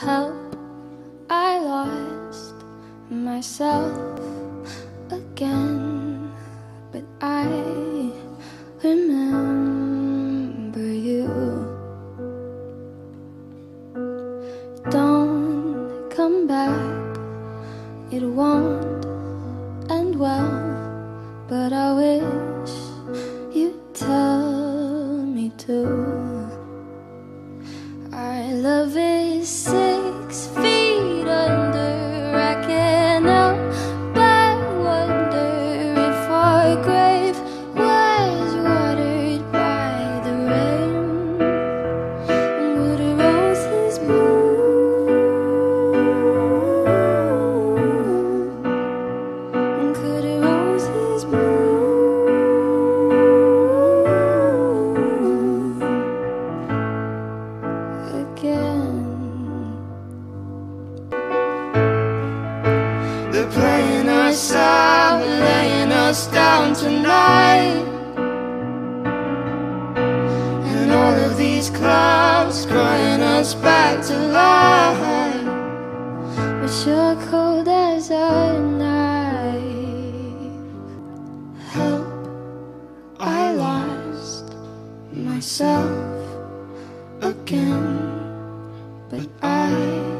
Help, I lost myself again, but I remember you. Don't come back, it won't end well, but I wish love is six They're playing us out, laying us down tonight. And all of these clouds crying us back to life. But you're cold as a knife. Help, I lost myself again, but I.